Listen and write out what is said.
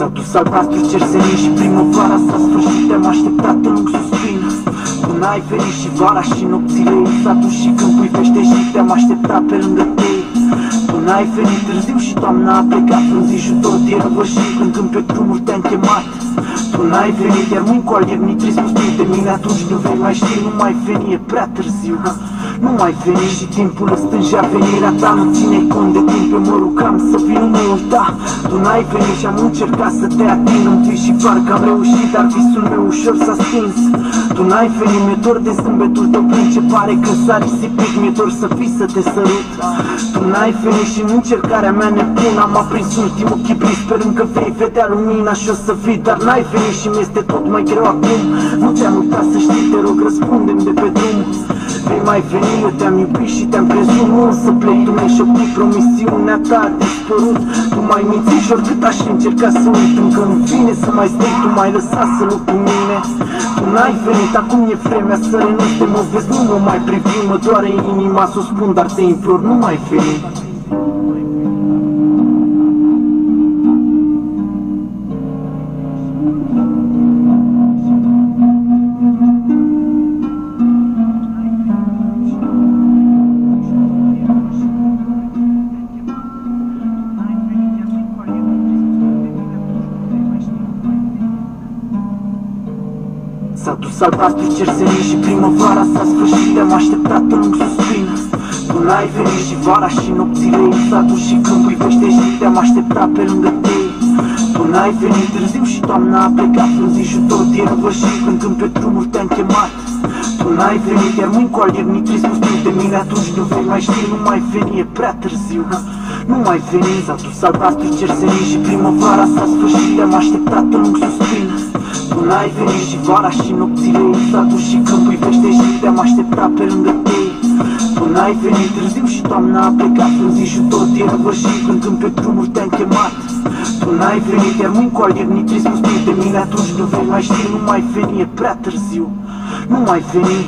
S-a dus albastru cer senin și primăvara s-a sfârșit Te-am așteptat în lung suspin Tu n-ai venit și vara și nopțile în satul și când pui pește și te-am așteptat pe lângă tei. Tu n-ai venit târziu și toamna a plecat Frunzișul tot e răvășit când când pe drumuri te-am chemat. Tu n-ai venit iar mâini cu alier nitri spus de mine Atunci nu vei mai ști, nu mai veni, e prea târziu nu mai veni și timpul stângea venirea ta Nu ține cont de timp, eu mă rugam să vin, nu mă uita Tu n-ai venit și am încercat să te ating. În vis și parcă am reușit Dar visul meu ușor s-a stins. Tu n-ai venit, mi-e dor de zâmbetul tău plin ce pare că s-a risipit. Mi-e dor să fii să te sărut. Tu n-ai venit și în încercarea mea nebun Am aprins ultimul chibrit. Sperând că vei vedea lumina și o să fii Dar n-ai venit și mi-este tot mai greu acum. Nu te-am uitat să știi, te rog răspundem de pe drum. Vei mai veni, eu te-am iubit și te-am crezut Nu o să plec, tu mi-ai șoptit promisiunea ta a dispărut. Tu m-ai mințit și oricât aș încerca să uit Încă nu vine să mai stai, tu m-ai lăsat să lupt cu mine. Tu n-ai venit, acum e vremea să renunți. Te mă vezi, nu mă mai privi, mă doare inima să o spun Dar te implor, nu mai veni S-a dus albastru cer senin și primăvara s-a sfârșit Te-am așteptat în lung suspin Tu n-ai venit și vara și nopțile în satul și când privește și te-am așteptat pe lângă tei. Tu n-ai venit târziu și toamna a plecat Frunzișul tot e răvășit când când pe drumuri te-am chemat. Tu n-ai venit iar mâini cu alier nitri spus de mine Atunci nu vei mai ști, nu mai veni, e prea târziu. Nu mai veni, s-a dus albastru cer senin și primăvara s-a sfârșit Te-am așteptat în lung suspin tu n-ai venit și vara și nopțile în satul și când privește și te-am așteptat pe lângă tei Tu n-ai venit târziu și toamna a plecat Frunzișul tot e răvășit când când pe drumuri te-am chemat. Tu n-ai venit iar mâini cu alier nitri spus de mine Atunci nu vei mai ști, nu mai veni, e prea târziu. Nu mai veni